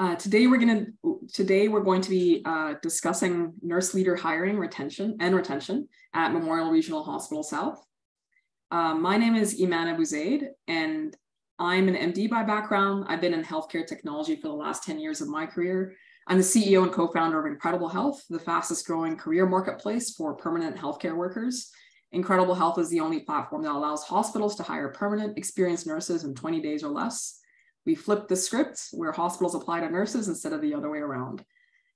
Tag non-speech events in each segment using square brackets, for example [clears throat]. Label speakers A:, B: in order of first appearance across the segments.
A: Uh, today we're going to today we're going to be uh, discussing nurse leader hiring, retention, and retention at Memorial Regional Hospital South. Uh, my name is Iman Abu Zaid, and I'm an MD by background. I've been in healthcare technology for the last 10 years of my career. I'm the CEO and co-founder of Incredible Health, the fastest growing career marketplace for permanent healthcare workers. Incredible Health is the only platform that allows hospitals to hire permanent experienced nurses in 20 days or less we flipped the script where hospitals apply to nurses instead of the other way around.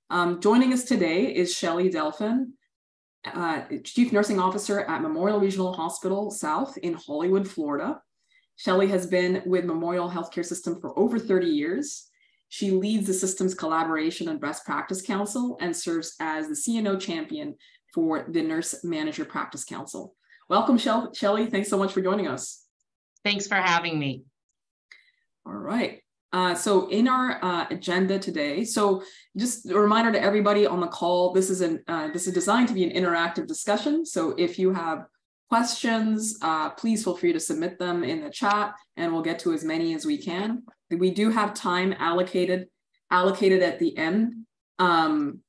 A: Um, joining us today is Shelly Delfin, uh, Chief Nursing Officer at Memorial Regional Hospital South in Hollywood, Florida. Shelly has been with Memorial Healthcare System for over 30 years. She leads the system's collaboration and best practice council and serves as the CNO champion for the Nurse Manager Practice Council. Welcome, Shelly. Thanks so much for joining us.
B: Thanks for having me.
A: All right. Uh, so in our uh, agenda today, so just a reminder to everybody on the call, this is an uh, this is designed to be an interactive discussion. So if you have questions, uh, please feel free to submit them in the chat, and we'll get to as many as we can. We do have time allocated allocated at the end. Um,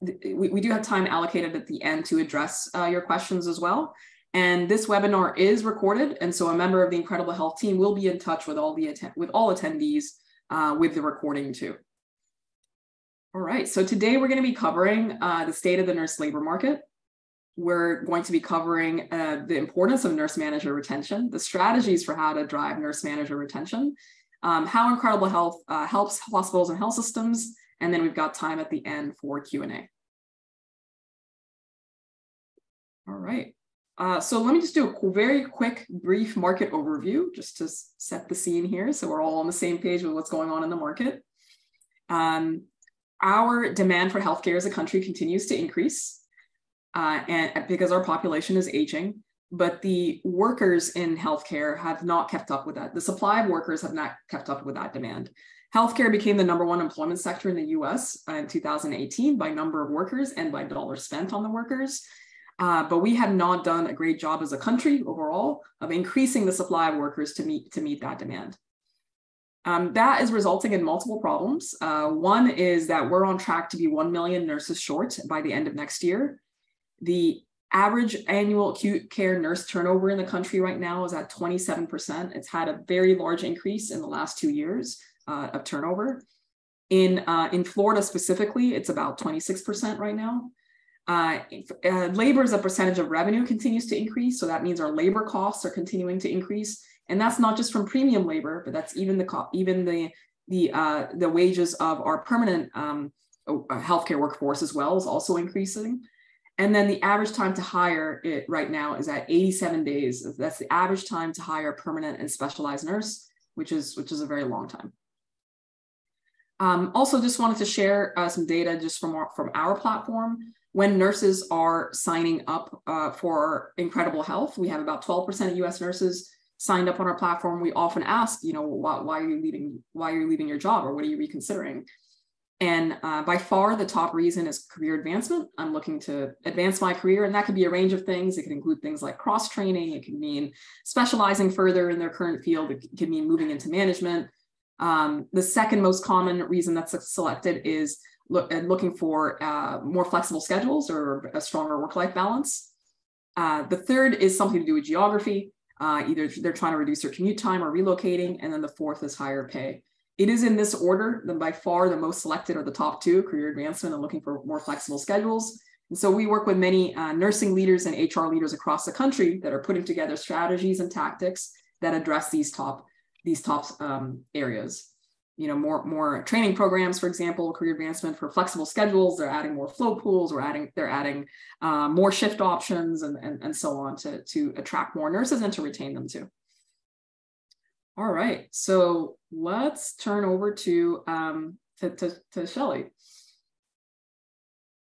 A: we, we do have time allocated at the end to address uh, your questions as well. And this webinar is recorded, and so a member of the Incredible Health team will be in touch with all the with all attendees uh, with the recording too. All right, so today we're going to be covering uh, the state of the nurse labor market. We're going to be covering uh, the importance of nurse manager retention, the strategies for how to drive nurse manager retention, um, how Incredible Health uh, helps hospitals and health systems, and then we've got time at the end for Q&A. All right. Uh, so let me just do a very quick, brief market overview just to set the scene here so we're all on the same page with what's going on in the market. Um, our demand for healthcare as a country continues to increase uh, and because our population is aging, but the workers in healthcare have not kept up with that. The supply of workers have not kept up with that demand. Healthcare became the number one employment sector in the US in 2018 by number of workers and by dollars spent on the workers. Uh, but we have not done a great job as a country overall of increasing the supply of workers to meet, to meet that demand. Um, that is resulting in multiple problems. Uh, one is that we're on track to be 1 million nurses short by the end of next year. The average annual acute care nurse turnover in the country right now is at 27%. It's had a very large increase in the last two years uh, of turnover. In, uh, in Florida specifically, it's about 26% right now. Uh, uh, labor as a percentage of revenue continues to increase. So that means our labor costs are continuing to increase. And that's not just from premium labor, but that's even the even the the uh, the wages of our permanent um, uh, healthcare workforce as well is also increasing. And then the average time to hire it right now is at 87 days. That's the average time to hire a permanent and specialized nurse, which is which is a very long time. Um, also, just wanted to share uh, some data just from our, from our platform when nurses are signing up uh, for Incredible Health, we have about 12% of US nurses signed up on our platform. We often ask, you know, why, why, are you leaving, why are you leaving your job or what are you reconsidering? And uh, by far the top reason is career advancement. I'm looking to advance my career and that could be a range of things. It could include things like cross training. It could mean specializing further in their current field. It could mean moving into management. Um, the second most common reason that's selected is look, and looking for uh, more flexible schedules or a stronger work-life balance. Uh, the third is something to do with geography. Uh, either they're trying to reduce their commute time or relocating. And then the fourth is higher pay. It is in this order, then by far the most selected are the top two, career advancement and looking for more flexible schedules. And so we work with many uh, nursing leaders and HR leaders across the country that are putting together strategies and tactics that address these top, these top um, areas you know, more, more training programs, for example, career advancement for flexible schedules. They're adding more flow pools. We're adding, they're adding uh, more shift options and, and, and so on to, to attract more nurses and to retain them too. All right, so let's turn over to, um, to, to, to Shelly.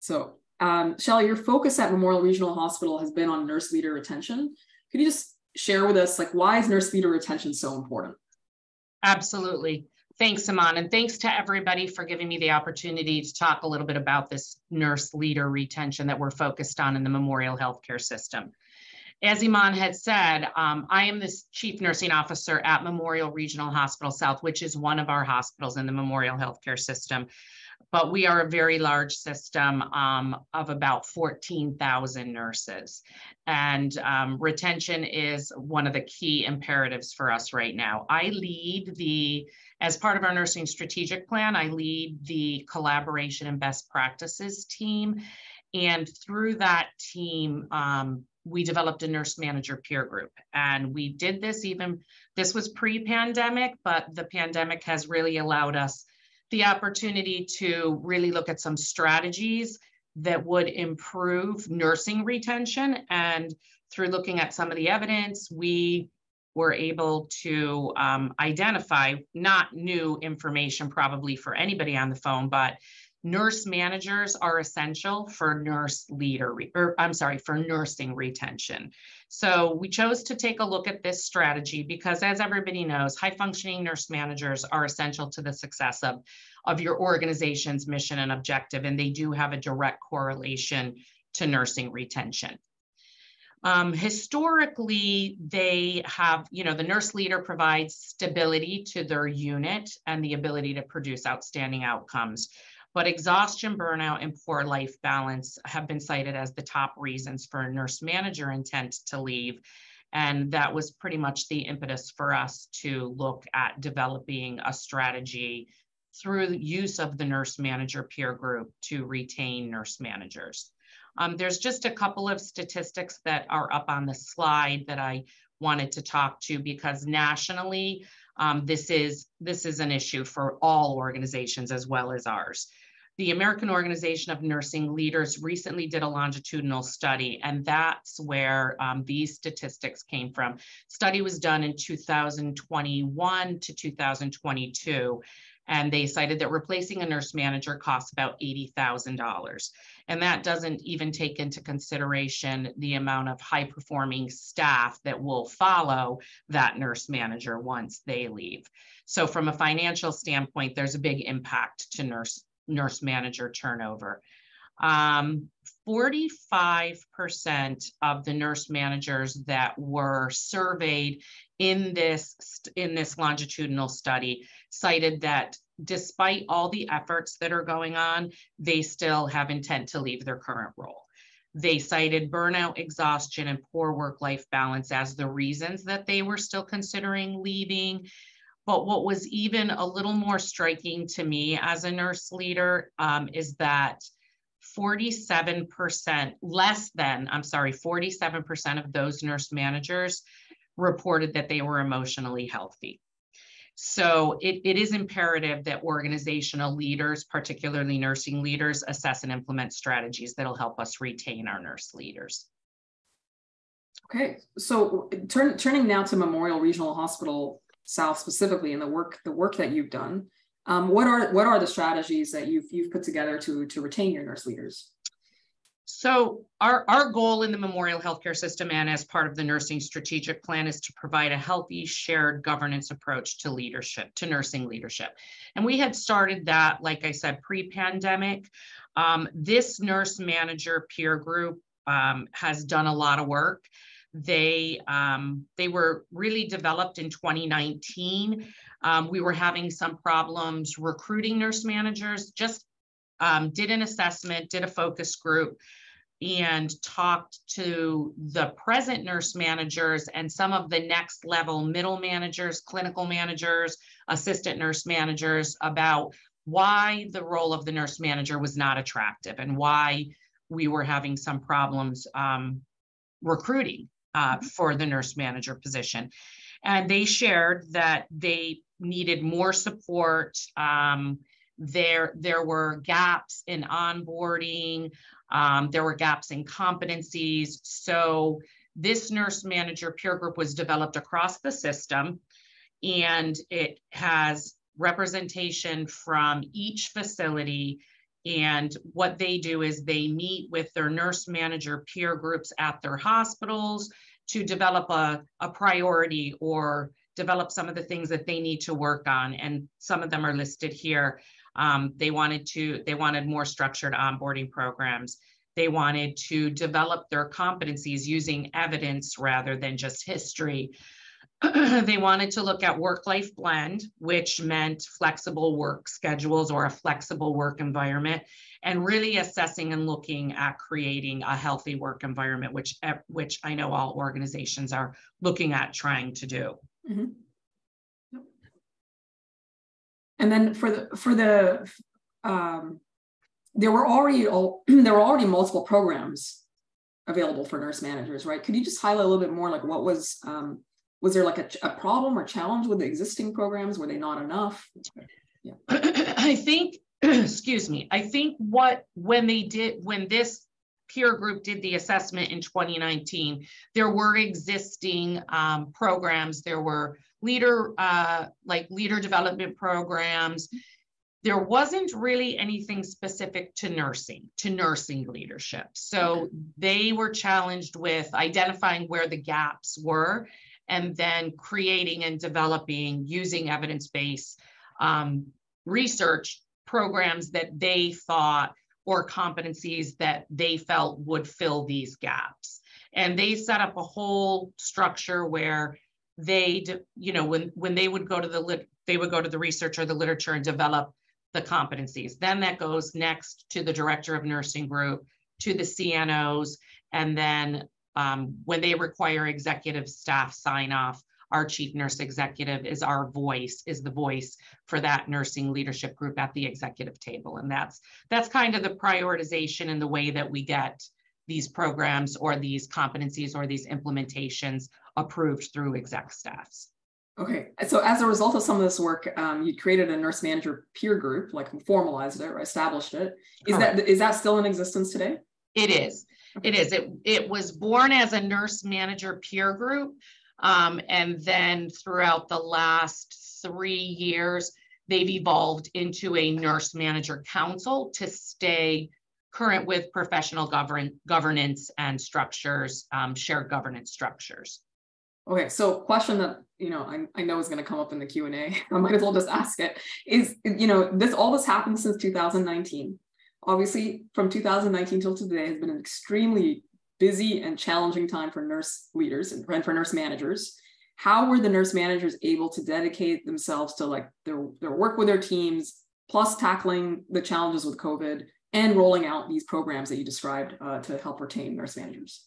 A: So um, Shelly, your focus at Memorial Regional Hospital has been on nurse leader retention. Could you just share with us, like, why is nurse leader retention so important?
B: Absolutely. Thanks, Iman, and thanks to everybody for giving me the opportunity to talk a little bit about this nurse leader retention that we're focused on in the Memorial Healthcare System. as Iman had said, um, I am the chief nursing officer at Memorial Regional Hospital South, which is one of our hospitals in the Memorial Healthcare System. But we are a very large system um, of about 14,000 nurses. And um, retention is one of the key imperatives for us right now. I lead the, as part of our nursing strategic plan, I lead the collaboration and best practices team. And through that team, um, we developed a nurse manager peer group. And we did this even, this was pre pandemic, but the pandemic has really allowed us the opportunity to really look at some strategies that would improve nursing retention. And through looking at some of the evidence, we were able to um, identify not new information probably for anybody on the phone, but nurse managers are essential for nurse leader, or I'm sorry, for nursing retention. So we chose to take a look at this strategy because as everybody knows, high functioning nurse managers are essential to the success of, of your organization's mission and objective, and they do have a direct correlation to nursing retention. Um, historically, they have, you know, the nurse leader provides stability to their unit and the ability to produce outstanding outcomes. But exhaustion, burnout, and poor life balance have been cited as the top reasons for a nurse manager intent to leave. And that was pretty much the impetus for us to look at developing a strategy through the use of the nurse manager peer group to retain nurse managers. Um, there's just a couple of statistics that are up on the slide that I wanted to talk to because nationally, um, this is this is an issue for all organizations as well as ours. The American Organization of Nursing Leaders recently did a longitudinal study, and that's where um, these statistics came from. Study was done in 2021 to 2022, and they cited that replacing a nurse manager costs about $80,000. And that doesn't even take into consideration the amount of high performing staff that will follow that nurse manager once they leave. So from a financial standpoint, there's a big impact to nurse, nurse manager turnover. Um, 45% of the nurse managers that were surveyed in this in this longitudinal study cited that despite all the efforts that are going on, they still have intent to leave their current role. They cited burnout, exhaustion, and poor work life balance as the reasons that they were still considering leaving. But what was even a little more striking to me as a nurse leader um, is that 47%, less than, I'm sorry, 47% of those nurse managers reported that they were emotionally healthy. So it, it is imperative that organizational leaders, particularly nursing leaders, assess and implement strategies that'll help us retain our nurse leaders.
A: Okay, so turn, turning now to Memorial Regional Hospital South specifically and the work the work that you've done, um, what are what are the strategies that you've you've put together to to retain your nurse leaders?
B: So our, our goal in the Memorial Healthcare System and as part of the nursing strategic plan is to provide a healthy shared governance approach to leadership, to nursing leadership. And we had started that, like I said, pre-pandemic. Um, this nurse manager peer group um, has done a lot of work. They, um, they were really developed in 2019. Um, we were having some problems recruiting nurse managers, just um, did an assessment, did a focus group, and talked to the present nurse managers and some of the next level middle managers, clinical managers, assistant nurse managers about why the role of the nurse manager was not attractive and why we were having some problems um, recruiting uh, mm-hmm. for the nurse manager position. And they shared that they needed more support. Um, there, there were gaps in onboarding. Um, there were gaps in competencies. So this nurse manager peer group was developed across the system and it has representation from each facility. And what they do is they meet with their nurse manager peer groups at their hospitals to develop a, a priority or develop some of the things that they need to work on. And some of them are listed here. Um, they wanted to, they wanted more structured onboarding programs. They wanted to develop their competencies using evidence rather than just history. [clears throat] they wanted to look at work life blend, which meant flexible work schedules or a flexible work environment, and really assessing and looking at creating a healthy work environment, which, which I know all organizations are looking at trying to do. Mm-hmm.
A: And then for the for the um, there were already all, [clears throat] there were already multiple programs available for nurse managers, right? Could you just highlight a little bit more, like what was um, was there like a, a problem or challenge with the existing programs? Were they not enough?
B: Yeah. [clears throat] I think, [clears throat] excuse me, I think what when they did when this peer group did the assessment in 2019, there were existing um, programs. There were leader uh, like leader development programs there wasn't really anything specific to nursing, to nursing leadership. So they were challenged with identifying where the gaps were and then creating and developing using evidence-based um, research programs that they thought or competencies that they felt would fill these gaps. And they set up a whole structure where they, you know, when when they would go to the lit, they would go to the research or the literature and develop the competencies. Then that goes next to the director of nursing group, to the CNOs, and then um, when they require executive staff sign off, our chief nurse executive is our voice, is the voice for that nursing leadership group at the executive table. And that's that's kind of the prioritization and the way that we get these programs or these competencies or these implementations approved through exec staffs.
A: Okay, so as a result of some of this work, um, you created a nurse manager peer group, like formalized it, or established it. Is Correct. that is that still in existence today?
B: It is. Okay. It is. It it was born as a nurse manager peer group, um, and then throughout the last three years, they've evolved into a nurse manager council to stay current with professional govern governance and structures, um, shared governance structures.
A: Okay, so question that you know I, I know is going to come up in the Q and A. [laughs] I might as well just ask it. Is you know this all this happened since 2019. Obviously, from 2019 till today has been an extremely busy and challenging time for nurse leaders and for nurse managers. How were the nurse managers able to dedicate themselves to like their their work with their teams, plus tackling the challenges with COVID and rolling out these programs that you described uh, to help retain nurse managers?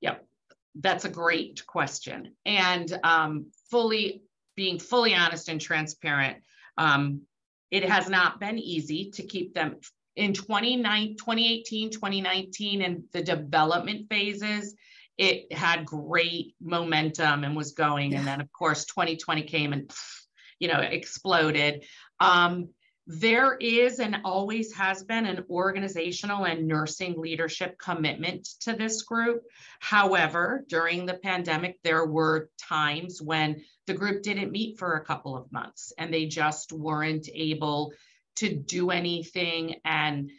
B: Yep that's a great question. And um, fully being fully honest and transparent, um, it has not been easy to keep them in 2018, 2019, and the development phases. It had great momentum and was going. Yeah. And then, of course, 2020 came and, you know, exploded. Um, there is and always has been an organizational and nursing leadership commitment to this group. However, during the pandemic, there were times when the group didn't meet for a couple of months and they just weren't able to do anything. And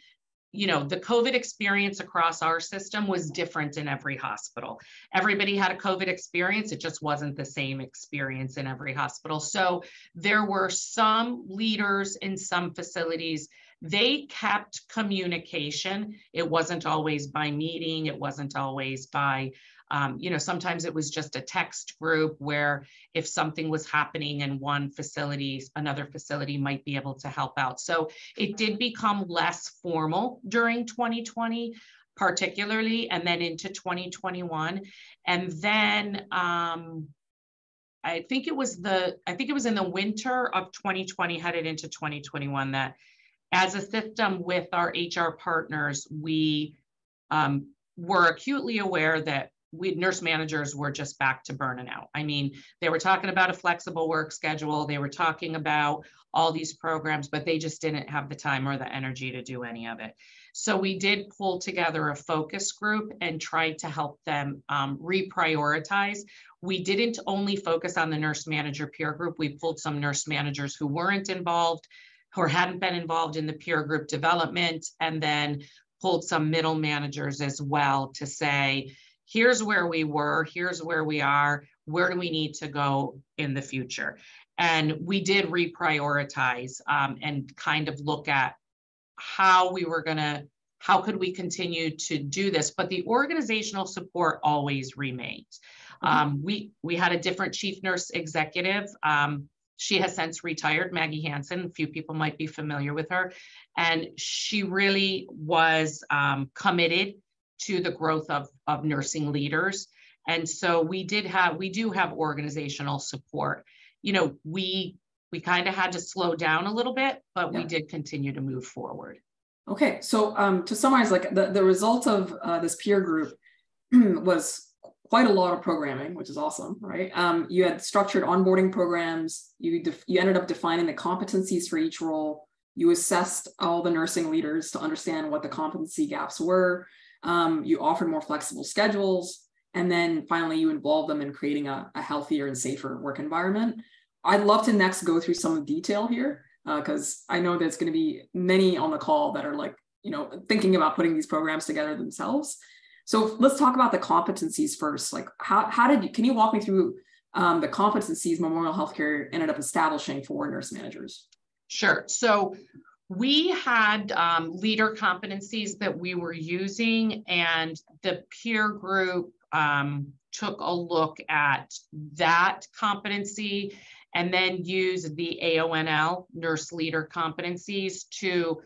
B: you know, the COVID experience across our system was different in every hospital. Everybody had a COVID experience. It just wasn't the same experience in every hospital. So there were some leaders in some facilities, they kept communication. It wasn't always by meeting, it wasn't always by um, you know, sometimes it was just a text group where if something was happening in one facility, another facility might be able to help out. So it did become less formal during 2020 particularly and then into 2021 and then um, i think it was the i think it was in the winter of 2020 headed into 2021 that as a system with our hr partners we um, were acutely aware that we nurse managers were just back to burning out. I mean, they were talking about a flexible work schedule. They were talking about all these programs, but they just didn't have the time or the energy to do any of it. So we did pull together a focus group and tried to help them um, reprioritize. We didn't only focus on the nurse manager peer group. We pulled some nurse managers who weren't involved or hadn't been involved in the peer group development and then pulled some middle managers as well to say, here's where we were, here's where we are, where do we need to go in the future? And we did reprioritize um, and kind of look at how we were going to how could we continue to do this? But the organizational support always remains. Mm-hmm. Um, we we had a different chief nurse executive. Um, she has since retired, Maggie Hanson. A few people might be familiar with her, and she really was um, committed to the growth of of nursing leaders. And so we did have we do have organizational support. You know, we we kind of had to slow down a little bit, but yeah. we did continue to move forward.
A: Okay, so um, to summarize, like the, the result of uh, this peer group [clears throat] was quite a lot of programming, which is awesome, right? Um, you had structured onboarding programs. You you ended up defining the competencies for each role. You assessed all the nursing leaders to understand what the competency gaps were. Um, you offer more flexible schedules, and then finally you involve them in creating a, a healthier and safer work environment. I'd love to next go through some detail here because uh, I know there's going to be many on the call that are like, you know, thinking about putting these programs together themselves. So let's talk about the competencies first. Like, how, how did you, can you walk me through um, the competencies Memorial Healthcare ended up establishing for nurse managers?
B: Sure. So we had um, leader competencies that we were using, and the peer group um, took a look at that competency and then used the AONL nurse leader competencies to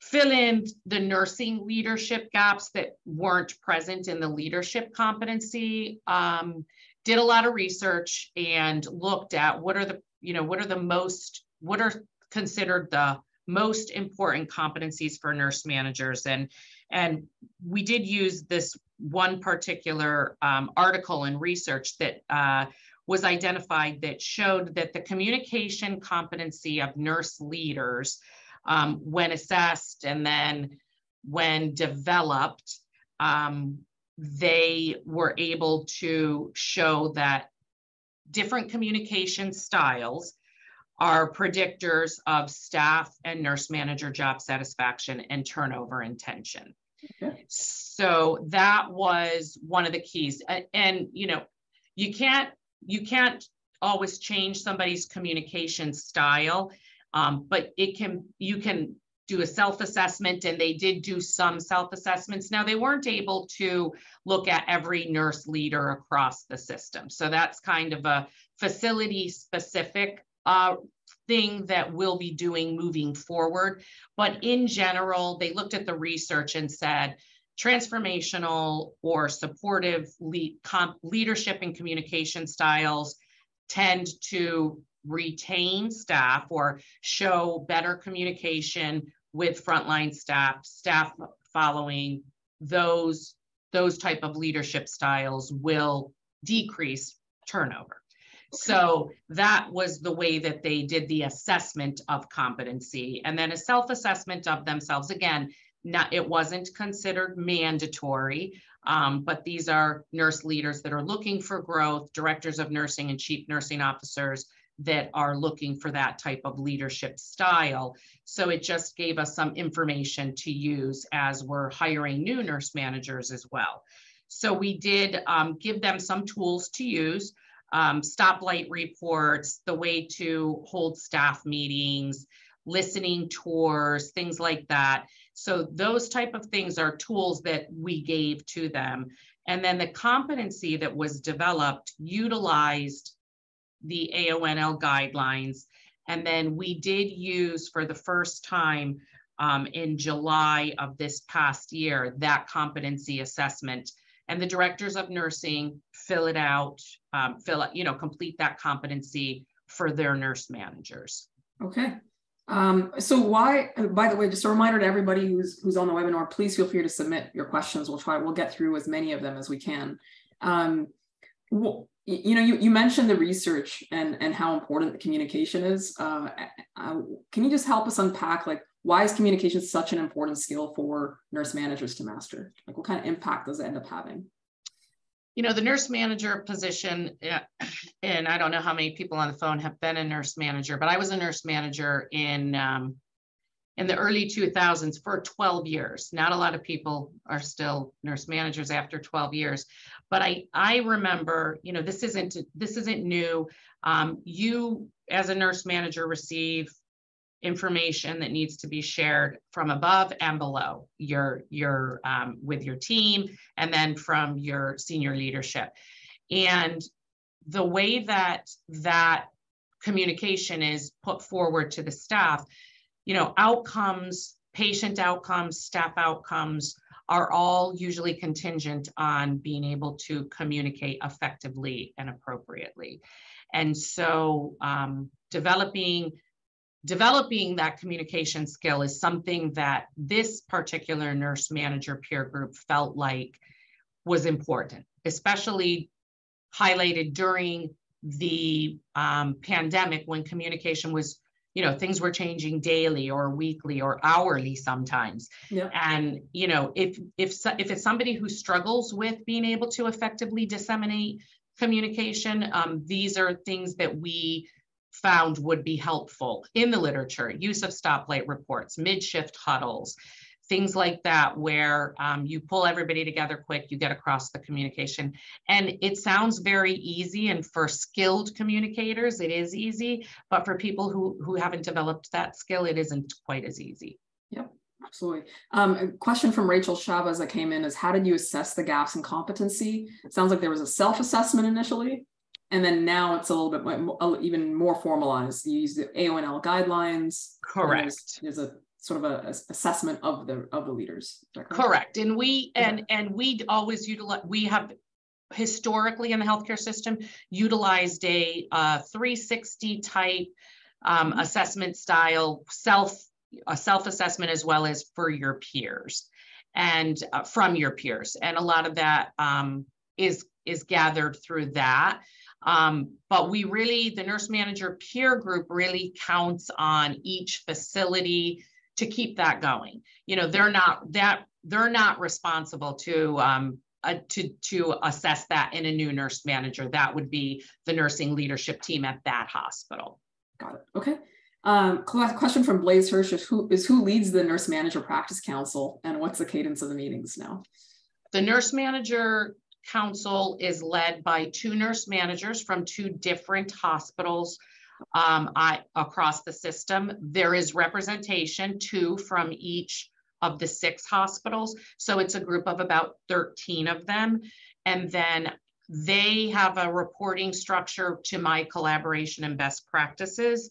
B: fill in the nursing leadership gaps that weren't present in the leadership competency. Um, did a lot of research and looked at what are the, you know, what are the most, what are considered the most important competencies for nurse managers. And and we did use this one particular um, article and research that uh, was identified that showed that the communication competency of nurse leaders, um, when assessed and then when developed, um, they were able to show that different communication styles are predictors of staff and nurse manager job satisfaction and turnover intention. Okay. So that was one of the keys. And, and, you know, you can't you can't always change somebody's communication style, um, but it can, you can do a self-assessment and they did do some self-assessments. Now they weren't able to look at every nurse leader across the system. So that's kind of a facility specific uh, thing that we'll be doing moving forward. But in general, they looked at the research and said, transformational or supportive lead, comp, leadership and communication styles tend to retain staff or show better communication with frontline staff, staff following those, those type of leadership styles will decrease turnover. So that was the way that they did the assessment of competency and then a self-assessment of themselves. Again, not, it wasn't considered mandatory, um, but these are nurse leaders that are looking for growth, directors of nursing and chief nursing officers that are looking for that type of leadership style. So it just gave us some information to use as we're hiring new nurse managers as well. So we did um, give them some tools to use, um, stoplight reports, the way to hold staff meetings, listening tours, things like that. So those type of things are tools that we gave to them. And then the competency that was developed utilized the AONL guidelines. And then we did use for the first time um, in July of this past year, that competency assessment. And the directors of nursing fill it out, um, fill it, you know, complete that competency for their nurse managers.
A: Okay, um, so why, by the way, just a reminder to everybody who's who's on the webinar, please feel free to submit your questions. We'll try, we'll get through as many of them as we can. Um, well, you know, you, you mentioned the research and, and how important the communication is. Uh, can you just help us unpack like why is communication such an important skill for nurse managers to master? Like what kind of impact does it end up having?
B: You know, the nurse manager position, [clears throat] and I don't know how many people on the phone have been a nurse manager, but I was a nurse manager in um, in the early 2000s for 12 years. Not a lot of people are still nurse managers after 12 years, but I I remember, you know, this isn't this isn't new. Um, you as a nurse manager receive information that needs to be shared from above and below your your um, with your team and then from your senior leadership. And the way that that communication is put forward to the staff you know outcomes patient outcomes staff outcomes are all usually contingent on being able to communicate effectively and appropriately. And so um, developing developing that communication skill is something that this particular nurse manager peer group felt like was important, especially highlighted during the um, pandemic when communication was you know things were changing daily or weekly or hourly sometimes yeah. and you know if if if it's somebody who struggles with being able to effectively disseminate communication um, these are things that we found would be helpful in the literature use of stoplight reports, mid shift huddles, things like that, where um, you pull everybody together quick, you get across the communication. And it sounds very easy. And for skilled communicators, it is easy. But for people who, who haven't developed that skill, it isn't quite as easy.
A: Yep. Absolutely. Um, a question from Rachel Chavez that came in is how did you assess the gaps in competency? It sounds like there was a self-assessment initially and then now it's a little bit more, even more formalized. You use the AONL guidelines.
B: Correct.
A: There's, there's, a sort of a, a, assessment of the of the leaders.
B: Correct? correct? And we and and we always utilize. We have historically in the healthcare system utilized a uh, 360 type um, mm-hmm. assessment style self a self assessment as well as for your peers and uh, from your peers and a lot of that um, is is gathered through that um, but we really, the nurse manager peer group really counts on each facility to keep that going. You know, they're not that they're not responsible to um, uh, to to assess that in a new nurse manager. That would be the nursing leadership team at that hospital.
A: Got it. Okay. Um, question from Blaze Hirsch is who is who leads the nurse manager practice council and what's the cadence of the meetings now?
B: The nurse manager council is led by two nurse managers from two different hospitals um, I, across the system. There is representation, two from each of the six hospitals. So it's a group of about 13 of them. And then they have a reporting structure to my collaboration and best practices.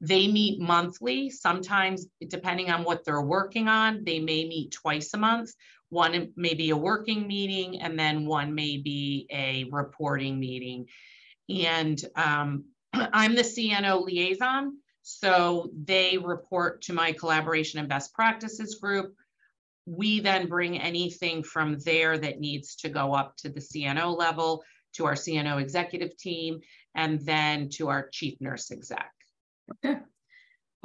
B: They meet monthly, sometimes depending on what they're working on, they may meet twice a month. One may be a working meeting, and then one may be a reporting meeting. And um, [clears throat] I'm the CNO liaison, so they report to my collaboration and best practices group. We then bring anything from there that needs to go up to the CNO level, to our CNO executive team, and then to our chief nurse exec.
A: Okay,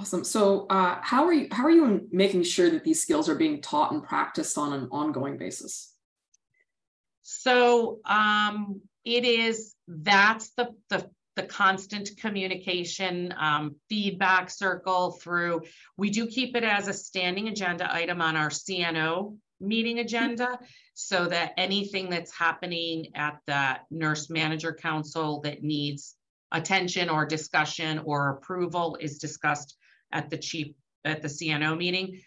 A: Awesome. So, uh, how are you? How are you making sure that these skills are being taught and practiced on an ongoing basis?
B: So, um, it is that's the the the constant communication um, feedback circle through. We do keep it as a standing agenda item on our CNO meeting agenda so that anything that's happening at the nurse manager council that needs attention or discussion or approval is discussed at the chief at the CNO meeting.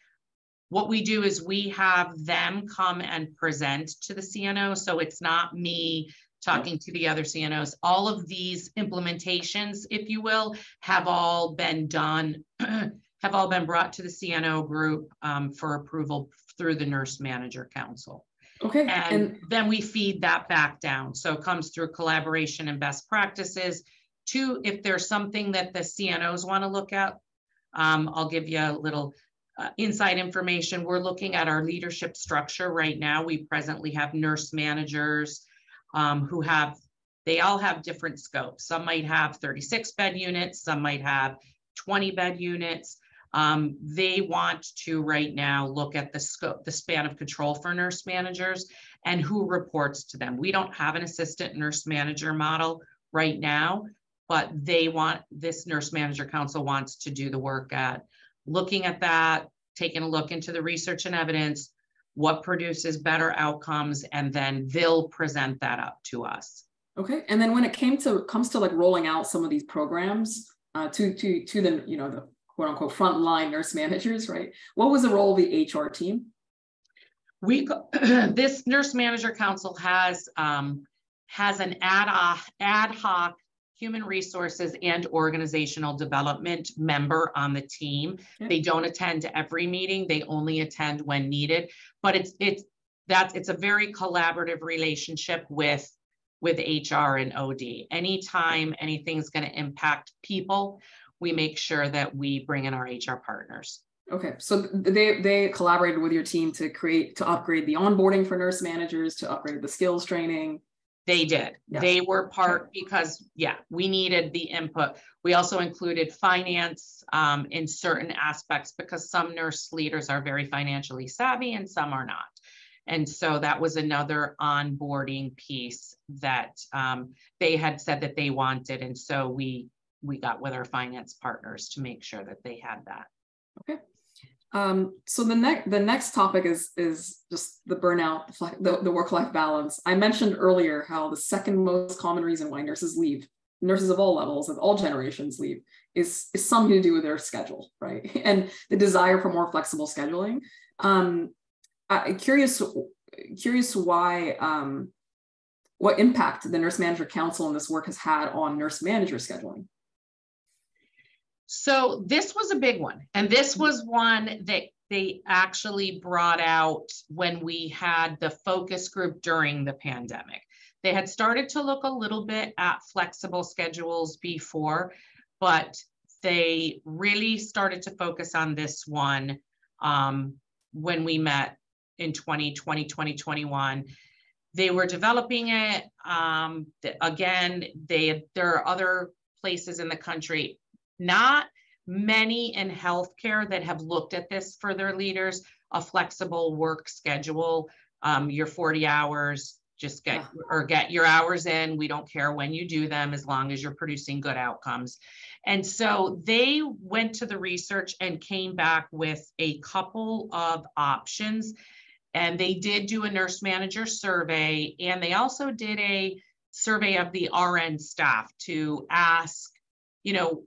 B: What we do is we have them come and present to the CNO. So it's not me talking to the other CNOs. All of these implementations, if you will, have all been done, [clears throat] have all been brought to the CNO group um, for approval through the Nurse Manager Council.
A: Okay.
B: And, and, then we feed that back down. So it comes through collaboration and best practices. Two, if there's something that the CNOs want to look at, um, I'll give you a little uh, inside information. We're looking at our leadership structure right now. We presently have nurse managers um, who have, they all have different scopes. Some might have 36 bed units, some might have 20 bed units. Um, they want to right now look at the scope, the span of control for nurse managers and who reports to them. We don't have an assistant nurse manager model right now but they want this nurse manager council wants to do the work at looking at that, taking a look into the research and evidence, what produces better outcomes, and then they'll present that up to us.
A: Okay, and then when it came to comes to like rolling out some of these programs uh, to to to the you know the quote unquote frontline nurse managers, right? What was the role of the HR team?
B: We [clears throat] this nurse manager council has um, has an ad hoc, ad hoc human resources and organizational development member on the team. They don't attend to every meeting. They only attend when needed, but it's it's that's it's a very collaborative relationship with with HR and OD. Anytime anything's going to impact people, we make sure that we bring in our HR partners.
A: Okay, so they they collaborated with your team to create to upgrade the onboarding for nurse managers, to upgrade the skills training.
B: They did. Yes. They were part because yeah, we needed the input. We also included finance um, in certain aspects because some nurse leaders are very financially savvy and some are not. And so that was another onboarding piece that um, they had said that they wanted. And so we we got with our finance partners to make sure that they had that.
A: Okay. Um, so the next the next topic is is just the burnout, the, the work life balance. I mentioned earlier how the second most common reason why nurses leave, nurses of all levels of all generations leave, is is something to do with their schedule, right? [laughs] And the desire for more flexible scheduling. Um, I'm curious, curious why, um, what impact the Nurse Manager Council and this work has had on nurse manager scheduling.
B: So this was a big one. And this was one that they actually brought out when we had the focus group during the pandemic. They had started to look a little bit at flexible schedules before, but they really started to focus on this one um, when we met in 2020, 2021. They were developing it. Um, again, they there are other places in the country, not many in healthcare that have looked at this for their leaders, a flexible work schedule, um, your 40 hours, just get or get your hours in. We don't care when you do them as long as you're producing good outcomes. And so they went to the research and came back with a couple of options and they did do a nurse manager survey, and they also did a survey of the RN staff to ask, you know,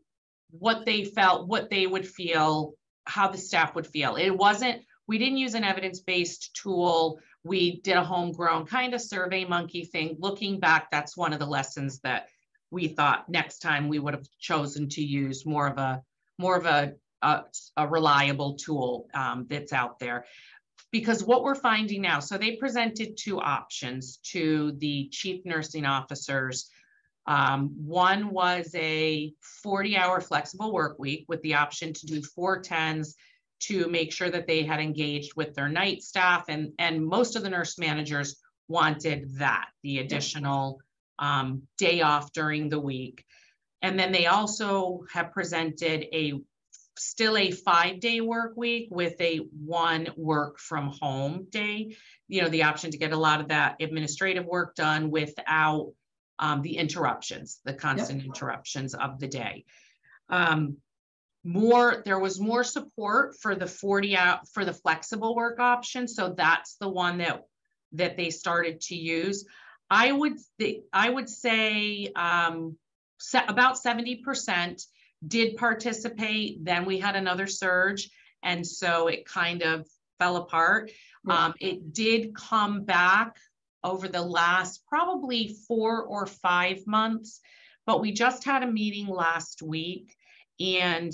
B: what they felt, what they would feel, how the staff would feel. It wasn't, we didn't use an evidence based tool. We did a homegrown kind of survey monkey thing. Looking back, that's one of the lessons that we thought next time we would have chosen to use more of a more of a a, a reliable tool um, that's out there because what we're finding now, so they presented two options to the chief nursing officers. Um, one was a 40 hour flexible work week with the option to do four tens to make sure that they had engaged with their night staff. And, and most of the nurse managers wanted that, the additional um, day off during the week. And then they also have presented a still a five day work week with a one work from home day. You know, the option to get a lot of that administrative work done without um, the interruptions, the constant yep. interruptions of the day. Um, more, there was more support for the 40 out for the flexible work option. So that's the one that that they started to use. I would th- I would say um, about 70 percent did participate. Then we had another surge. And so it kind of fell apart. Um, it did come back over the last probably four or five months, but we just had a meeting last week and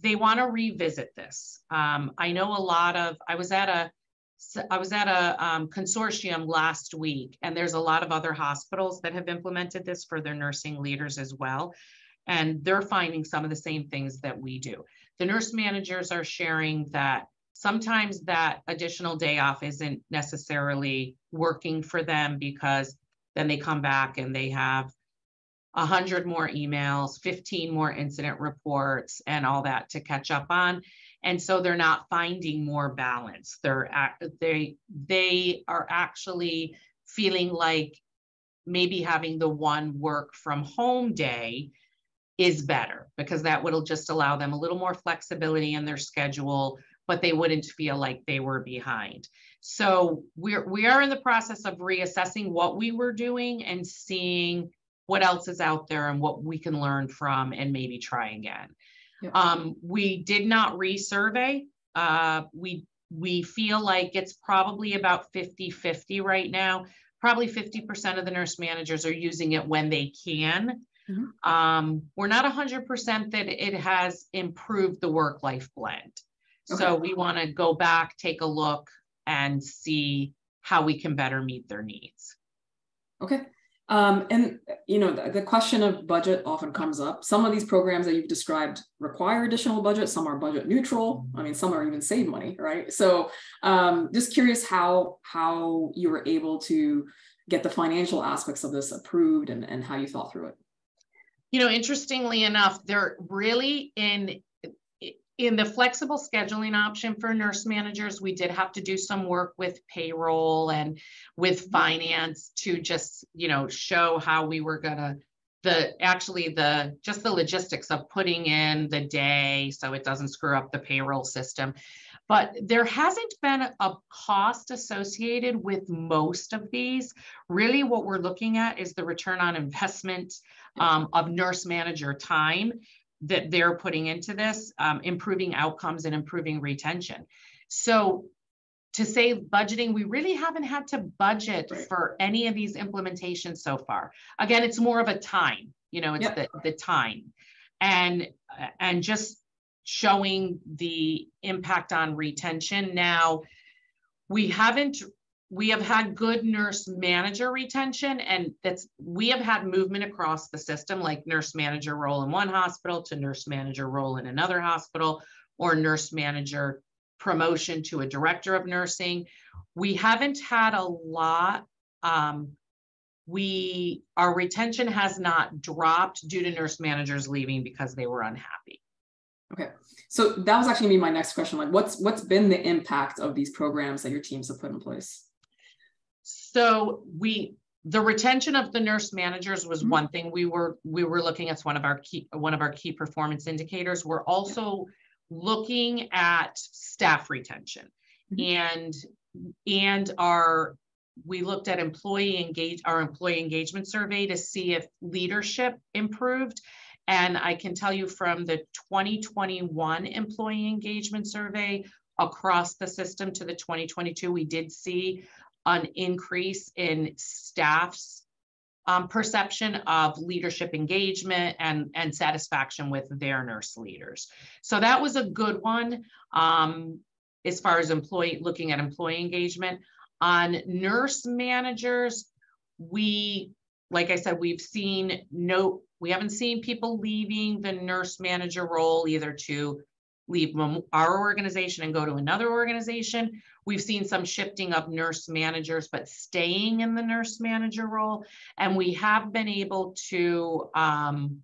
B: they want to revisit this. Um, I know a lot of, I was at a, I was at a um, consortium last week, and there's a lot of other hospitals that have implemented this for their nursing leaders as well and they're finding some of the same things that we do. The nurse managers are sharing that sometimes that additional day off isn't necessarily working for them because then they come back and they have 100 more emails, 15 more incident reports, and all that to catch up on. And so they're not finding more balance. They're they they are actually feeling like maybe having the one work from home day is better because that would just allow them a little more flexibility in their schedule but they wouldn't feel like they were behind so we're we are in the process of reassessing what we were doing and seeing what else is out there and what we can learn from and maybe try again Yep. Um, we did not resurvey. Uh, we we feel like it's probably about 50 50 right now. Probably 50% of the nurse managers are using it when they can. Mm-hmm. Um, we're not 100% that it has improved the work life blend. Okay. So we want to go back, take a look, and see how we can better meet their needs.
A: Okay. Um, and you know the, the, question of budget often comes up. Some of these programs that you've described require additional budget. Some are budget neutral. I mean, some are even save money, right? So, um, just curious how how you were able to get the financial aspects of this approved and, and how you thought through it.
B: You know, interestingly enough, they're really in in the flexible scheduling option for nurse managers, we did have to do some work with payroll and with finance to just, you know, show how we were going to the actually the just the logistics of putting in the day so it doesn't screw up the payroll system. But there hasn't been a cost associated with most of these. Really what we're looking at is the return on investment um, of nurse manager time that they're putting into this, um, improving outcomes and improving retention. So to say budgeting, we really haven't had to budget right. for any of these implementations so far. Again, it's more of a time, you know, it's yep. the, the time and, and just showing the impact on retention. Now, we haven't we have had good nurse manager retention and that's we have had movement across the system like nurse manager role in one hospital to nurse manager role in another hospital or nurse manager promotion to a director of nursing. We haven't had a lot um, we our retention has not dropped due to nurse managers leaving because they were unhappy.
A: Okay so that was actually gonna be my next question like what's what's been the impact of these programs that your teams have put in place
B: so we the retention of the nurse managers was mm-hmm. one thing we were we were looking at one of our key one of our key performance indicators. We're also looking at staff retention mm-hmm. and and our we looked at employee engage our employee engagement survey to see if leadership improved and i can tell you from the 2021 employee engagement survey across the system to the 2022 we did see an increase in staff's um, perception of leadership engagement and, and satisfaction with their nurse leaders. So that was a good one um, as far as employee looking at employee engagement. On nurse managers, we, like I said, we've seen no, we haven't seen people leaving the nurse manager role either to leave our organization and go to another organization. We've seen some shifting of nurse managers, but staying in the nurse manager role. And we have been able to um,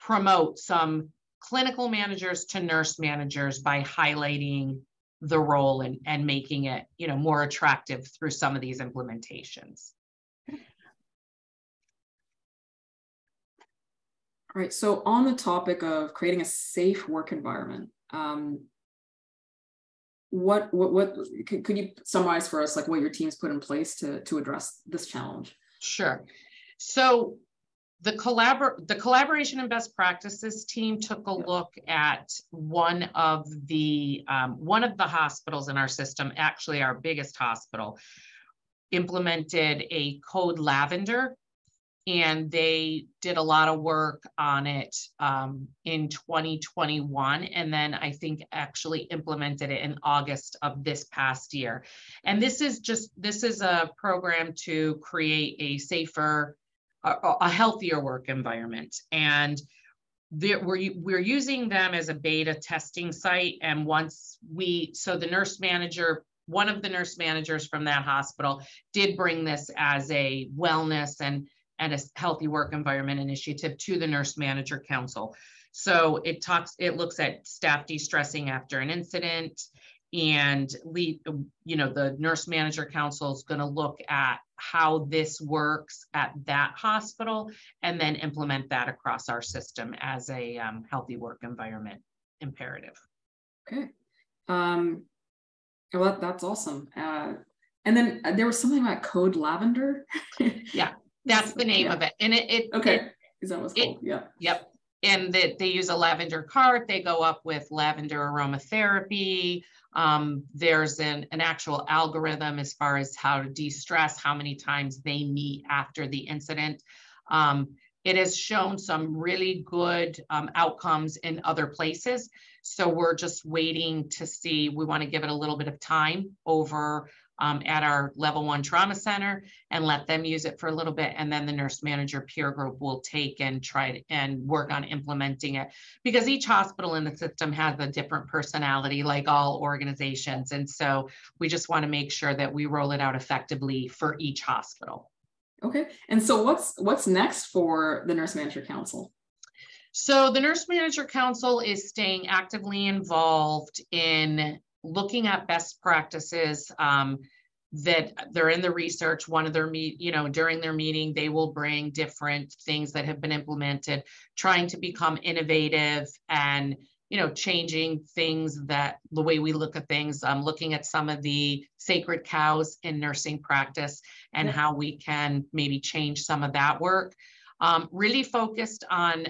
B: promote some clinical managers to nurse managers by highlighting the role and, and making it you know more attractive through some of these implementations.
A: All right, so on the topic of creating a safe work environment, um, what, what, what could, could you summarize for us like what your teams put in place to, to address this challenge?
B: Sure. So the collabor the collaboration and best practices team took a look at one of the um, one of the hospitals in our system, actually our biggest hospital, implemented a code lavender and they did a lot of work on it um, in 2021 and then i think actually implemented it in august of this past year. And this is just this is a program to create a safer a, a healthier work environment. And we're, we're using them as a beta testing site and once we so the nurse manager one of the nurse managers from that hospital did bring this as a wellness and and a healthy work environment initiative to the nurse manager council. So it talks, it looks at staff de-stressing after an incident and lead, you know, the nurse manager council is going to look at how this works at that hospital and then implement that across our system as a um, healthy work environment imperative.
A: Okay. Um, well, that's awesome. Uh, and then uh, there was something about code lavender.
B: yeah. That's the name yeah. of it. And it, it
A: okay.
B: It,
A: Is that what's called? yeah.
B: Yep. and that they use a lavender cart. They go up with lavender aromatherapy. Um, there's an, an actual algorithm as far as how to de-stress, how many times they meet after the incident. Um, it has shown some really good um, outcomes in other places. So we're just waiting to see, we want to give it a little bit of time over um, at our level one trauma center and let them use it for a little bit. And then the nurse manager peer group will take and try to, and work on implementing it because each hospital in the system has a different personality like all organizations. And so we just want to make sure that we roll it out effectively for each hospital.
A: Okay. And so what's what's next for the Nurse Manager Council?
B: So the Nurse Manager Council is staying actively involved in looking at best practices um, that they're in the research one of their meet you know during their meeting they will bring different things that have been implemented trying to become innovative and you know changing things that the way we look at things um, looking at some of the sacred cows in nursing practice and yeah. how we can maybe change some of that work um, really focused on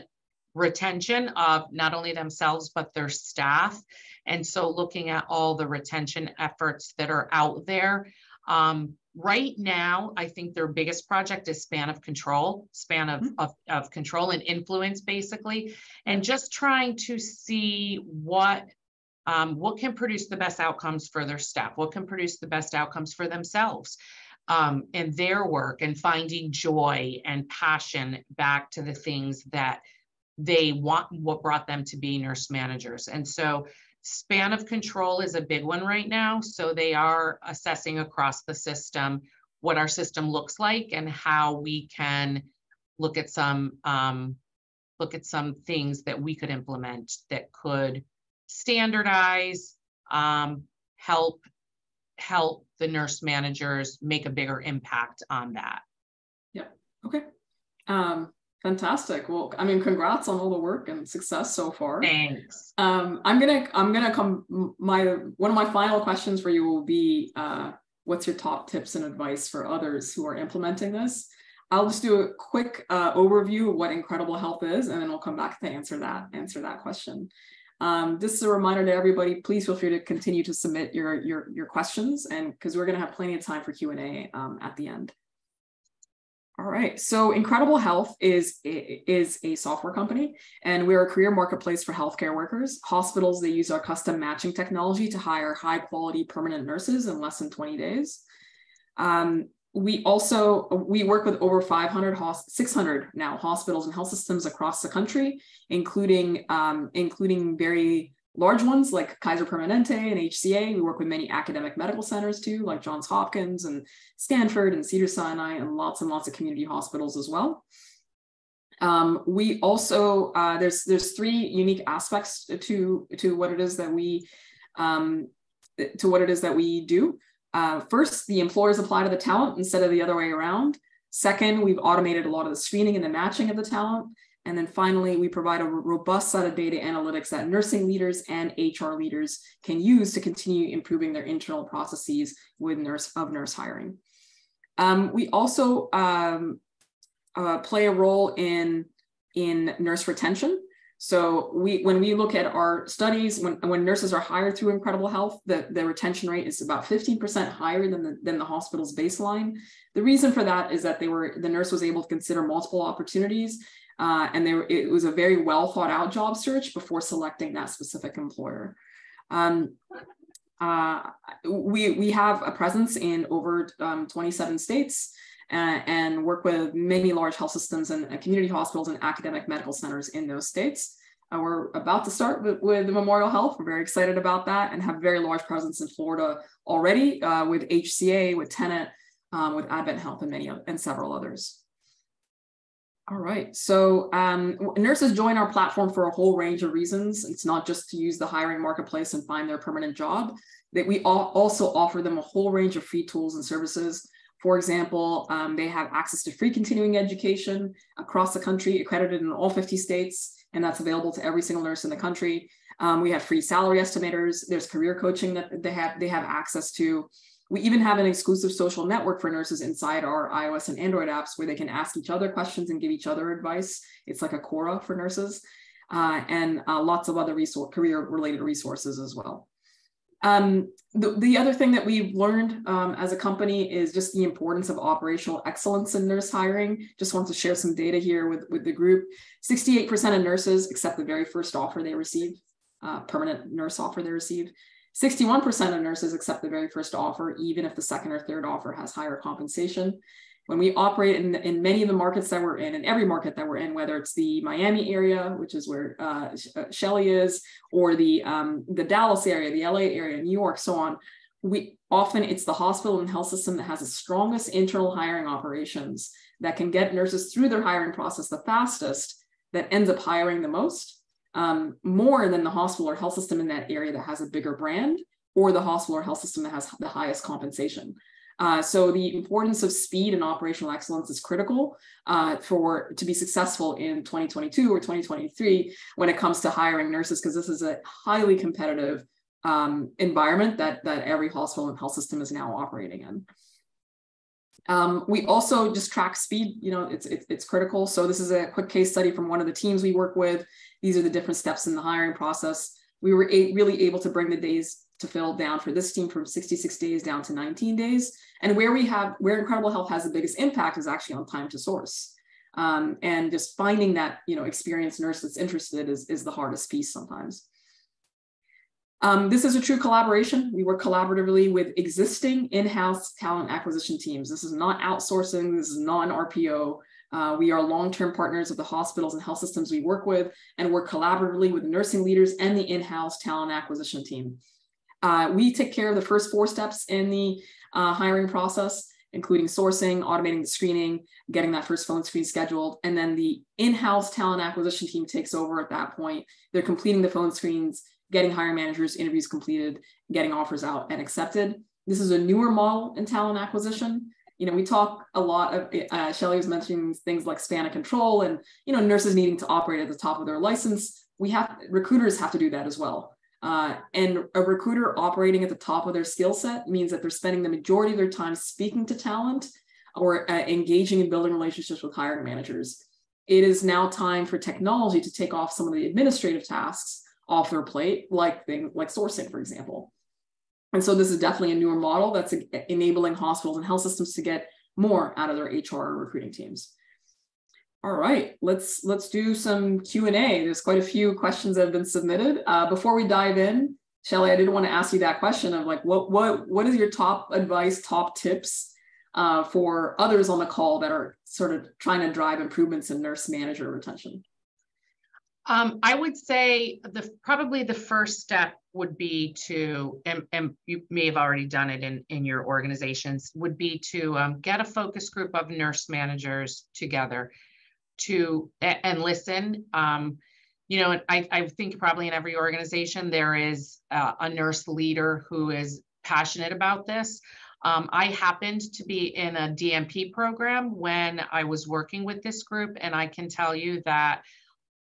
B: retention of not only themselves but their staff and so looking at all the retention efforts that are out there. Um, right now, I think their biggest project is span of control, span of, mm-hmm. of, of control and influence, basically, and just trying to see what um, what can produce the best outcomes for their staff, what can produce the best outcomes for themselves um, in their work, and finding joy and passion back to the things that they want, what brought them to be nurse managers. And so Span of control is a big one right now. So they are assessing across the system what our system looks like and how we can look at some um, look at some things that we could implement that could standardize, um, help help the nurse managers make a bigger impact on that.
A: Yeah. Okay. Um, Fantastic. Well, I mean, congrats on all the work and success so far.
B: Thanks.
A: Um, I'm gonna I'm gonna come my one of my final questions for you will be uh, what's your top tips and advice for others who are implementing this? I'll just do a quick uh, overview of what Incredible Health is, and then we'll come back to answer that answer that question. Um, this is a reminder to everybody. Please feel free to continue to submit your your your questions, and because we're going to have plenty of time for Q and A um, at the end. All right. So Incredible Health is is a software company, and we're a career marketplace for healthcare workers. Hospitals they use our custom matching technology to hire high quality permanent nurses in less than 20 days. Um, we also we work with over 500 600 now hospitals and health systems across the country, including um, including very large ones like Kaiser Permanente and HCA. We work with many academic medical centers too, like Johns Hopkins and Stanford and Cedar Sinai, and lots and lots of community hospitals as well. Um, we also uh, there's there's three unique aspects to to what it is that we um, to what it is that we do. Uh, first, the employers apply to the talent instead of the other way around. Second, we've automated a lot of the screening and the matching of the talent. And then finally, we provide a robust set of data analytics that nursing leaders and HR leaders can use to continue improving their internal processes with nurse of nurse hiring. Um, we also um, uh, play a role in, in nurse retention. So we, when we look at our studies, when, when nurses are hired through Incredible Health, the, the retention rate is about 15% higher than the, than the hospital's baseline. The reason for that is that they were, the nurse was able to consider multiple opportunities uh, and there, it was a very well thought out job search before selecting that specific employer. Um, uh, we, we have a presence in over um, 27 states and, uh, and, work with many large health systems and, community hospitals and academic medical centers in those states. Uh, we're about to start with, with Memorial Health. We're very excited about that and have very large presence in Florida already uh, with HCA, with Tenet, um, with Advent Health, and many and several others. All right. So um, nurses join our platform for a whole range of reasons. It's not just to use the hiring marketplace and find their permanent job. That we also offer them a whole range of free tools and services. For example, um, they have access to free continuing education across the country, accredited in all 50 states, and that's available to every single nurse in the country. Um, we have free salary estimators. There's career coaching that they have they have access to. We even have an exclusive social network for nurses inside our iOS and Android apps where they can ask each other questions and give each other advice. It's like a Quora for nurses. uh, and uh, lots of other resource, career-related resources as well. Um, the, the other thing that we've learned um, as a company is just the importance of operational excellence in nurse hiring. Just want to share some data here with, with the group. 68% of nurses accept the very first offer they receive, uh, permanent nurse offer they receive. 61% of nurses accept the very first offer, even if the second or third offer has higher compensation. When we operate in, in many of the markets that we're in, in every market that we're in, whether it's the Miami area, which is where uh, uh Shelly is, or the um, the Dallas area, the LA area, New York, so on, we often it's the hospital and health system that has the strongest internal hiring operations that can get nurses through their hiring process the fastest, that ends up hiring the most, um, more than the hospital or health system in that area that has a bigger brand, or the hospital or health system that has the highest compensation. Uh, so the importance of speed and operational excellence is critical uh, for to be successful in 2022 or 2023 when it comes to hiring nurses, because this is a highly competitive um, environment that, that every hospital and health system is now operating in. Um, we also just track speed, you know, it's, it's, it's critical. So this is a quick case study from one of the teams we work with. These are the different steps in the hiring process. We were really able to bring the days to fill down for this team from 66 days down to 19 days. And where we have, where Incredible Health has the biggest impact is actually on time to source. Um, and just finding that, you know, experienced nurse that's interested is, is the hardest piece sometimes. Um, this is a true collaboration. We work collaboratively with existing in-house talent acquisition teams. This is not outsourcing, this is not an RPO. Uh, we are long-term partners of the hospitals and health systems we work with and work collaboratively with nursing leaders and the in-house talent acquisition team. Uh, we take care of the first four steps in the uh, hiring process, including sourcing, automating the screening, getting that first phone screen scheduled, and then the in-house talent acquisition team takes over at that point. They're completing the phone screens, getting hiring managers, interviews completed, getting offers out and accepted. This is a newer model in talent acquisition. You know, we talk a lot of, uh, Shelly was mentioning things like span of control and, you know, nurses needing to operate at the top of their license. We have, recruiters have to do that as well. Uh, and a recruiter operating at the top of their skill set means that they're spending the majority of their time speaking to talent or uh, engaging in building relationships with hiring managers. It is now time for technology to take off some of the administrative tasks off their plate, like things like sourcing, for example. And so this is definitely a newer model that's enabling hospitals and health systems to get more out of their HR recruiting teams. All right, let's let's do some Q and A. There's quite a few questions that have been submitted. Uh, before we dive in, Shelly, I did want to ask you that question of like, what what what is your top advice, top tips uh, for others on the call that are sort of trying to drive improvements in nurse manager retention?
B: Um, I would say the probably the first step would be to, and, and, you may have already done it in, in your organizations, would be to um, get a focus group of nurse managers together to and listen. Um, you know, I, I think probably in every organization there is uh, a nurse leader who is passionate about this. Um, I happened to be in a DNP program when I was working with this group, and I can tell you that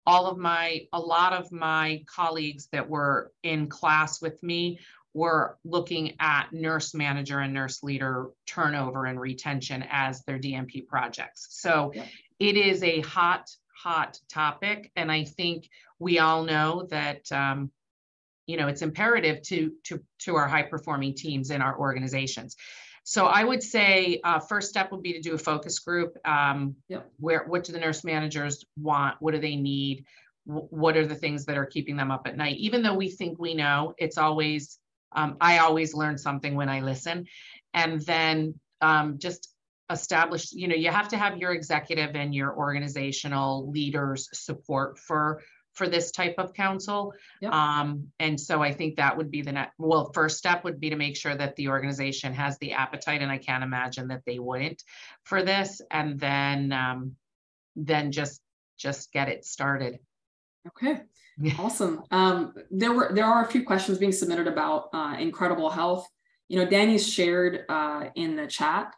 B: all of my, a lot of my colleagues that were in class with me were looking at nurse manager and nurse leader turnover and retention as their DNP projects. So yeah it is a hot, hot topic. And I think we all know that, um, you know, it's imperative to, to, to our high performing teams in our organizations. So I would say uh, first step would be to do a focus group. Um, yep. Where what do the nurse managers want? What do they need? what are the things that are keeping them up at night? Even though we think we know, it's always um, I always learn something when I listen, and then um, just establish. you know, you have to have your executive and your organizational leaders support for for this type of council. Yep. Um, and so I think that would be the next, well, first step would be to make sure that the organization has the appetite, and I can't imagine that they wouldn't for this. And then, um, then just, just get it started.
A: Okay. Awesome. Um, there were, there are a few questions being submitted about uh, incredible health. You know, Danny's shared uh, in the chat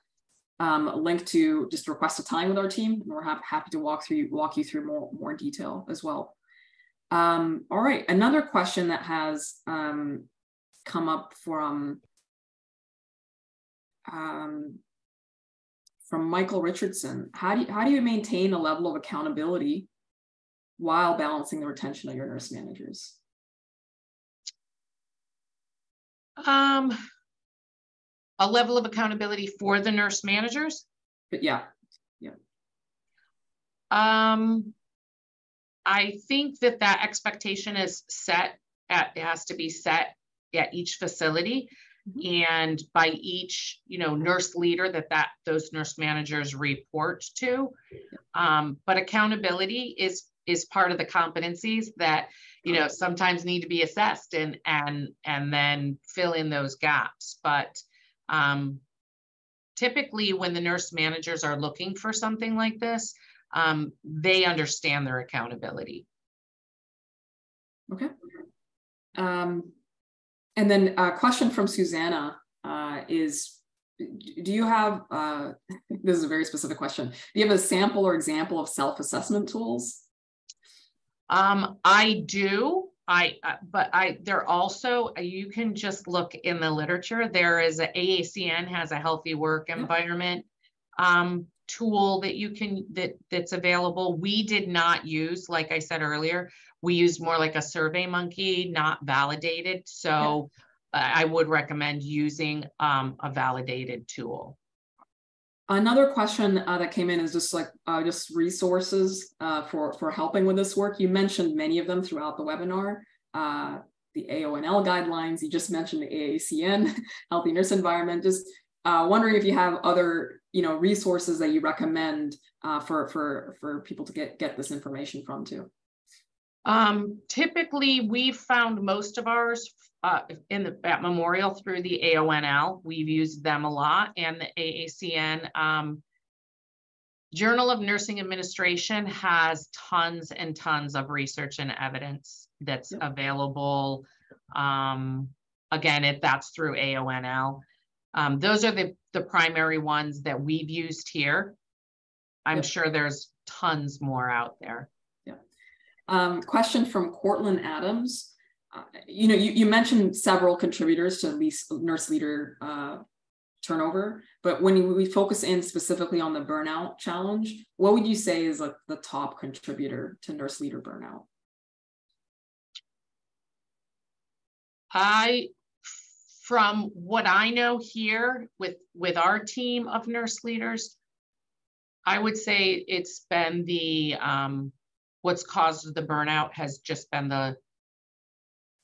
A: um, a link to just request a time with our team. And we're ha happy to walk through walk you through more, more detail as well. Um, all right, another question that has um, come up from um, from Michael Richardson. How do you, how do you maintain a level of accountability while balancing the retention of your nurse managers?
B: Um, a level of accountability for the nurse managers.
A: But yeah,
B: yeah. Um, I think that that expectation is set at, it has to be set at each facility mm-hmm. and by each, you know, nurse leader that that those nurse managers report to. Um, but accountability is is part of the competencies that you know sometimes need to be assessed and and and then fill in those gaps but um, typically when the nurse managers are looking for something like this um, they understand their accountability.
A: Okay. Um, and then a question from susanna uh, is do you have uh, [laughs] this is a very specific question. Do you have a sample or example of self-assessment tools?
B: Um, I do. I, uh, but I, there also, you can just look in the literature. There is a AACN has a healthy work environment. Um, tool that you can, that that's available. We did not use, like I said earlier, we used more like a survey monkey, not validated. So yeah. I would recommend using um, a validated tool.
A: Another question uh, that came in is just like uh, just resources uh, for for helping with this work. You mentioned many of them throughout the webinar. Uh, the AONL guidelines. You just mentioned the AACN [laughs] Healthy Nurse Environment. Just uh, wondering if you have other you know resources that you recommend uh, for for for people to get get this information from too.
B: Um, typically, we've found most of ours uh, in the at Memorial through the AONL. We've used them a lot, and the AACN. Um, Journal of Nursing Administration has tons and tons of research and evidence that's yep. available. Um, again, if that's through AONL. Um, those are the, the primary ones that we've used here. I'm yep. sure there's tons more out there.
A: Yeah. Um, question from Cortland Adams uh, you know, you, you mentioned several contributors to least nurse leader uh, turnover, but when we focus in specifically on the burnout challenge, what would you say is like the top contributor to nurse leader burnout?
B: I, from what I know here with with our team of nurse leaders, I would say it's been the um, what's caused the burnout has just been the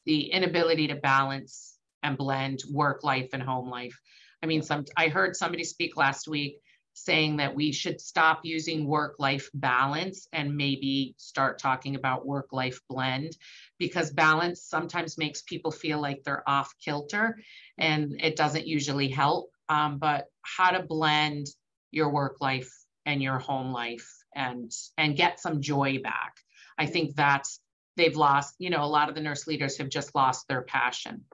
B: the inability to balance and blend work life and home life. I mean, some I heard somebody speak last week saying that we should stop using work life balance and maybe start talking about work life blend because balance sometimes makes people feel like they're off kilter and it doesn't usually help. Um, but how to blend your work life and your home life and and get some joy back. I think that's they've lost, you know, a lot of the nurse leaders have just lost their passion.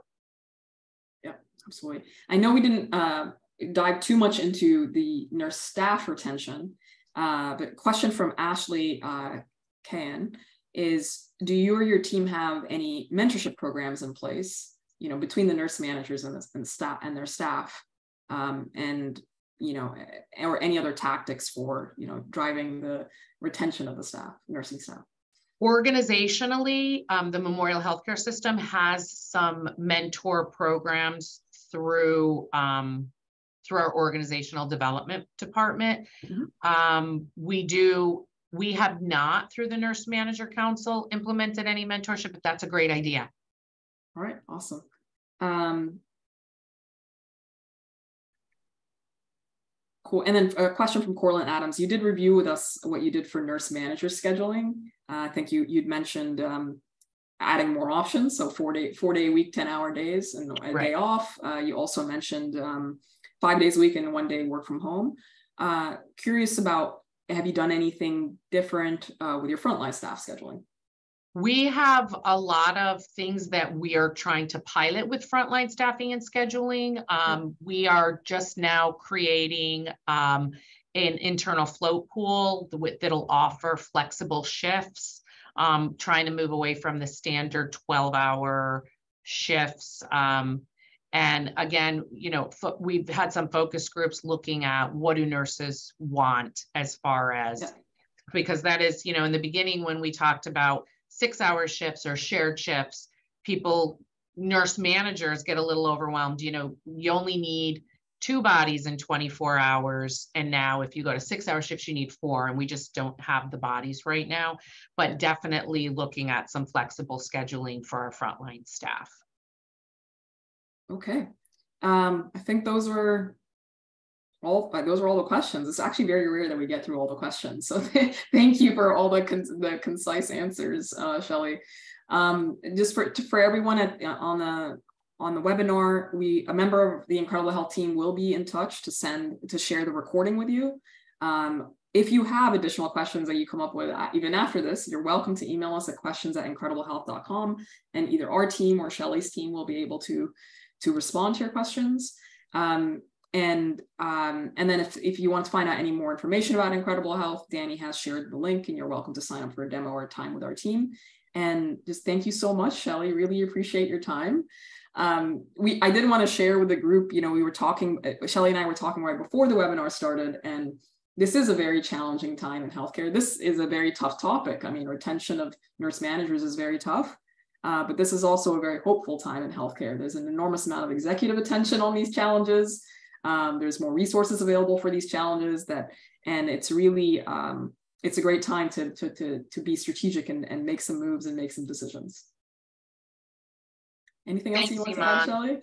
A: Yeah, absolutely. I know we didn't uh, dive too much into the nurse staff retention, uh, but question from Ashley uh, Can is, do you or your team have any mentorship programs in place, you know, between the nurse managers and, the, and staff and their staff, um, and you know, or any other tactics for, you know, driving the retention of the staff, nursing staff?
B: Organizationally, um, the Memorial Healthcare System has some mentor programs through um, through our organizational development department. Mm-hmm. Um, we do. We have not through the Nurse Manager Council implemented any mentorship, but that's a great idea.
A: All right, awesome. Um, Cool. And then a question from Corlin Adams. You did review with us what you did for nurse manager scheduling. Uh, I think you you'd mentioned um, adding more options, so four day four day week, ten hour days, and a right. day off. Uh, you also mentioned um, five days a week and one day work from home. Uh, curious about have you done anything different uh, with your frontline staff scheduling?
B: We have a lot of things that we are trying to pilot with frontline staffing and scheduling. Um, we are just now creating um, an internal float pool that'll offer flexible shifts, um, trying to move away from the standard 12 hour shifts. Um, and again, you know, we've had some focus groups looking at what do nurses want as far as yeah because that is, you know, in the beginning when we talked about six hour shifts or shared shifts, people, nurse managers get a little overwhelmed. You know, you only need two bodies in 24 hours. And now if you go to six hour shifts, you need four. And we just don't have the bodies right now, but definitely looking at some flexible scheduling for our frontline staff.
A: Okay. Um, I think those were all those are all the questions. It's actually very rare that we get through all the questions. So [laughs] thank you for all the con the concise answers, uh, Shelly. Um, just for for everyone at, on the on the webinar, we a member of the Incredible Health team will be in touch to send to share the recording with you. Um, if you have additional questions that you come up with uh, even after this, you're welcome to email us at questions at incrediblehealth.com and either our team or Shelly's team will be able to, to respond to your questions. Um, and um, and then if, if you want to find out any more information about Incredible Health, Danny has shared the link and you're welcome to sign up for a demo or time with our team. And just thank you so much, Shelly. Really appreciate your time. Um, we I did want to share with the group, you know, we were talking, uh, Shelly and I were talking right before the webinar started, and this is a very challenging time in healthcare. This is a very tough topic. I mean, retention of nurse managers is very tough. Uh, but this is also a very hopeful time in healthcare. There's an enormous amount of executive attention on these challenges. Um, there's more resources available for these challenges that, and it's really, um, it's a great time to, to, to, to be strategic and, and make some moves and make some decisions. Anything else Thanks, you want Iman. to add, Shelly?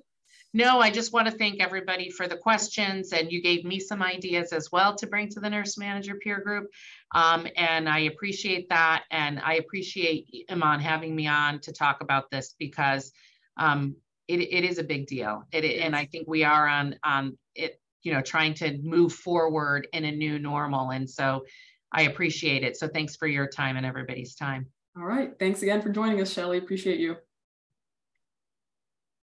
B: No, I just want to thank everybody for the questions and you gave me some ideas as well to bring to the nurse manager peer group. Um, and I appreciate that. And I appreciate Iman having me on to talk about this because um, it, it is a big deal. It, and I think we are on, on it, you know, trying to move forward in a new normal. And so I appreciate it. So thanks for your time and everybody's time.
A: All right. Thanks again for joining us, Shelly. Appreciate you.